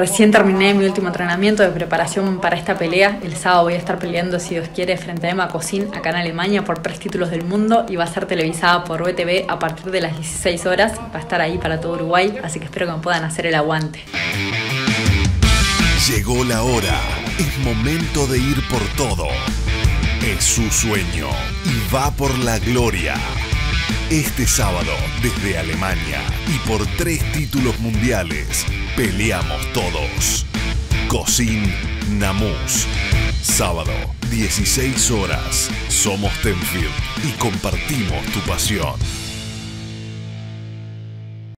Recién terminé mi último entrenamiento de preparación para esta pelea. El sábado voy a estar peleando, si Dios quiere, frente a Emma Cocin acá en Alemania por tres títulos del mundo y va a ser televisada por BTV a partir de las 16 horas. Va a estar ahí para todo Uruguay, así que espero que me puedan hacer el aguante. Llegó la hora. Es momento de ir por todo. Es su sueño y va por la gloria. Este sábado, desde Alemania y por tres títulos mundiales, peleamos todos. Cocin Namus. Sábado, 16 horas. Somos Tenfield y compartimos tu pasión.